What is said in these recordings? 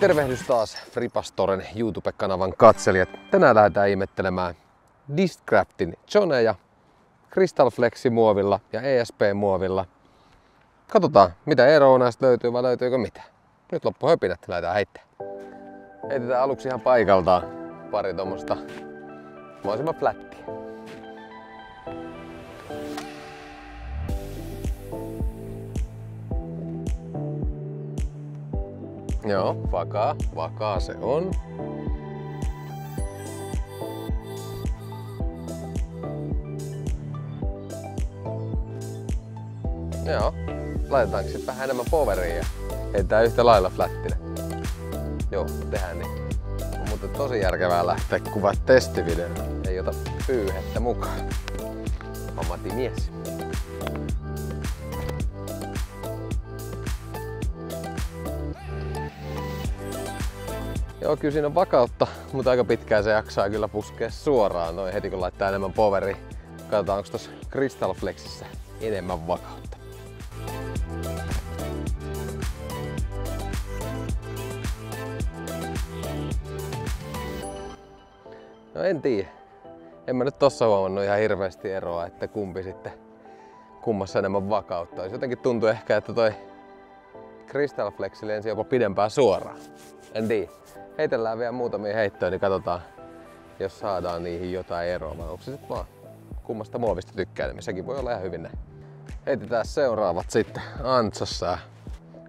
Tervehdys taas Fripastoren YouTube-kanavan katselijat. Tänään lähdetään ihmettelemään Discraftin Joneja Crystal Flexi muovilla ja ESP muovilla. Katsotaan mitä eroa näistä löytyy vai löytyykö mitä. Nyt loppu höpinät, lähdetään heittämään. Heitetään aluksi ihan paikaltaan pari tuommoista mahdollisimman flättiä. Joo, vakaa, vakaa se on. Joo, laitetaanko sitten vähän enemmän poweria heitetään yhtä lailla flättinä. Joo, tehdään niin. On muuten tosi järkevää lähteä kuvaa testivideo. Ei ota pyyhettä mukaan. Ammatimies. Joo, kyllä siinä on vakautta, mutta aika pitkään se jaksaa kyllä puskea suoraan noin heti kun laittaa enemmän poveri. Katsotaan onko tuossa Crystal Flexissä enemmän vakautta. No en tiedä. En mä nyt tossa huomannut ihan hirveästi eroa, että kumpi sitten kummassa enemmän vakautta. Jos jotenkin tuntuu ehkä, että toi Crystal Flexi lensi jopa pidempään suoraan. En tiedä. Heitellään vielä muutamia heittoja, niin katsotaan, jos saadaan niihin jotain eroa. Vai onko se sitten vaan kummasta muovista tykkää, niin sekin voi olla ihan hyvin näin. Heitetään seuraavat sitten Antsossa ja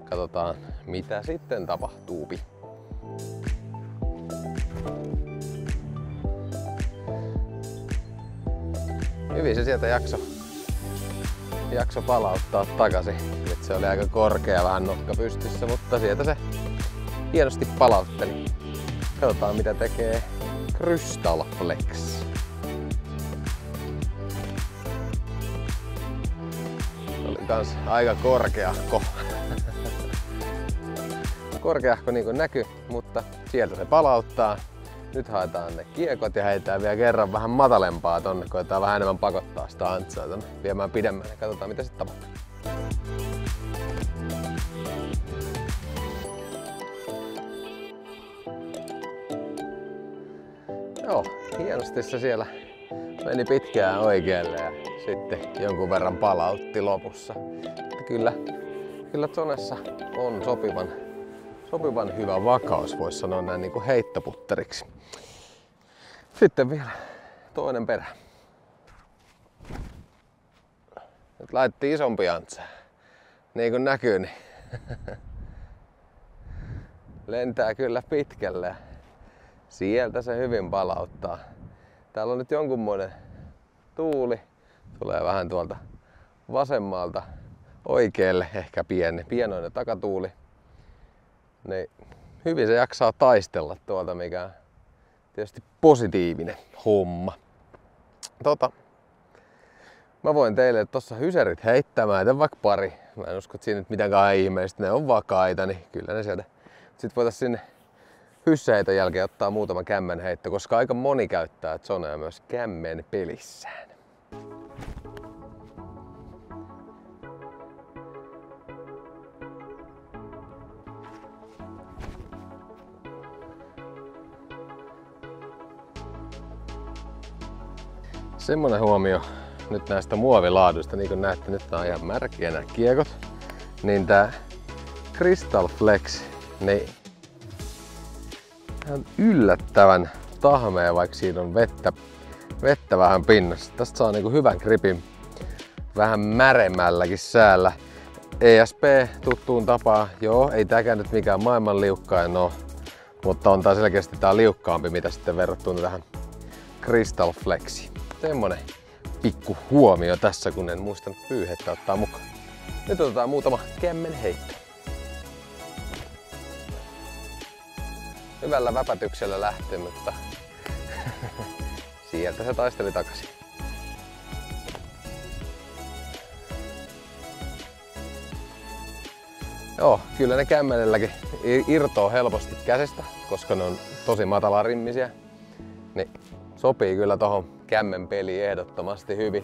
katsotaan, mitä sitten tapahtuupi. Hyvin se sieltä jakso, jakso palauttaa takaisin. Nyt se oli aika korkea, vähän nokka pystyssä, mutta sieltä se hienosti palautteli. Katsotaan mitä tekee Crystal Flex. Oli kans aika korkeahko. korkeahko niin näkyy, mutta sieltä se palauttaa. Nyt haetaan ne kiekot ja heitetään vielä kerran vähän matalempaa tonne. Koetaan vähän enemmän pakottaa sitä antsaa tonne viemään pidemmän katsotaan mitä sitten tapahtuu. Joo, hienosti se siellä meni pitkään oikealle ja sitten jonkun verran palautti lopussa. Että kyllä, kyllä Zonessa on sopivan, sopivan hyvä vakaus, voisi sanoa näin niin kuin heittoputteriksi. Sitten vielä toinen perä. Nyt laitettiin isompi antsa. Niin kuin näkyy, niin lentää kyllä pitkälle. Sieltä se hyvin palauttaa. Täällä on nyt jonkunmoinen tuuli. Tulee vähän tuolta vasemmalta oikealle, ehkä pieni, pienoinen takatuuli. Niin hyvin se jaksaa taistella tuolta, mikä on tietysti positiivinen homma. Tota, mä voin teille tuossa hyserit heittää, mä vaikka pari. Mä en usko, että siinä nyt ihmeistä, ne on vakaita, niin kyllä ne sieltä. Sitten voitais sinne hysseheiton jälkeen ottaa muutama kämmen heitto, koska aika moni käyttää zonea myös kämmen pelissään. Semmonen huomio nyt näistä muovilaaduista, niin kuin näette, nyt on ihan märkiä nämä kiekot. Niin tää Crystal Flex, niin ihan yllättävän tahmea, vaikka siinä on vettä, vettä vähän pinnassa. Tästä saa niinku hyvän gripin vähän märemmälläkin säällä. ESP tuttuun tapaan, joo, ei tääkään nyt mikään maailman liukkain oo, mutta on tää selkeästi tää liukkaampi, mitä sitten verrattuna tähän Crystal Flexi. Semmonen pikku huomio tässä, kun en muistanut pyyhettä ottaa mukaan. Nyt otetaan muutama kemmen heitto. Hyvällä väpätyksellä lähti, mutta sieltä se taisteli takaisin. Joo, kyllä ne kämmenelläkin irtoo helposti käsistä, koska ne on tosi matalarimmisiä. Niin sopii kyllä tohon kämmen peliin ehdottomasti hyvin.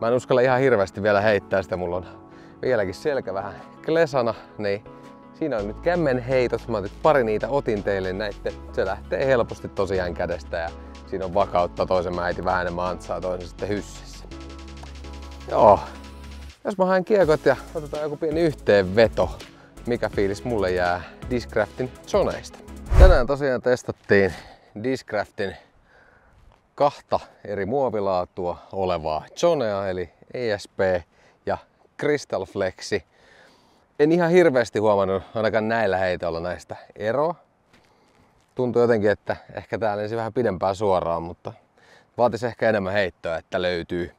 Mä en uskalla ihan hirveästi vielä heittää sitä, mulla on Vieläkin selkä vähän klesana, niin siinä on nyt kämmen heitot. Mä otin pari niitä otin teille näitte. Se lähtee helposti tosiaan kädestä ja siinä on vakautta. Toisen mä äiti vähän enemmän antsaa, toisen sitten hyssissä. Joo. Jos mä haen kiekot ja otetaan joku pieni yhteenveto, mikä fiilis mulle jää Discraftin zoneista. Tänään tosiaan testattiin Discraftin kahta eri muovilaatua olevaa Jonea eli ESP ja Crystal Flexi. En ihan hirveästi huomannut ainakaan näillä heitoilla näistä eroa. Tuntuu jotenkin, että ehkä tää lensi vähän pidempään suoraan, mutta vaatisi ehkä enemmän heittoa, että löytyy,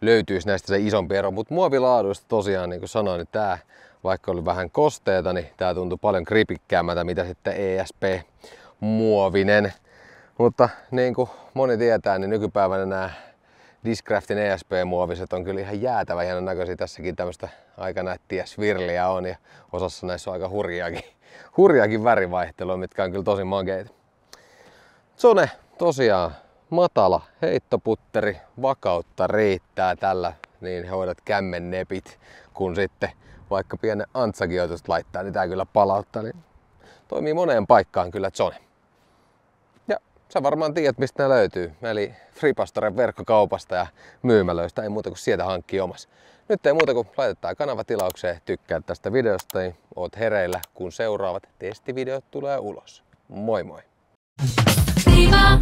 löytyisi näistä se isompi ero. Mutta muovilaaduista tosiaan, niin kuin sanoin, niin tää vaikka oli vähän kosteita, niin tää tuntui paljon kripikkäämältä, mitä sitten ESP-muovinen. Mutta niin kuin moni tietää, niin nykypäivänä nämä Discraftin ESP-muoviset on kyllä ihan jäätävä hienon näköisiä. Tässäkin tämmöistä aika nättiä svirliä on ja osassa näissä on aika hurjaakin, hurjaakin värivaihtelua, mitkä on kyllä tosi makeita. Zone tosiaan matala heittoputteri, vakautta riittää tällä, niin hoidat kämmen nepit, kun sitten vaikka pienen antsakin laittaa, niin tää kyllä palauttaa. Niin toimii moneen paikkaan kyllä Zone. Sä varmaan tiedät, mistä nämä löytyy. Eli Freepastoren verkkokaupasta ja myymälöistä. Ei muuta kuin sieltä hankkii omas. Nyt ei muuta kuin laitetaan kanavatilaukseen, tykkää tästä videosta, niin oot hereillä, kun seuraavat testivideot tulee ulos. Moi moi! Viva,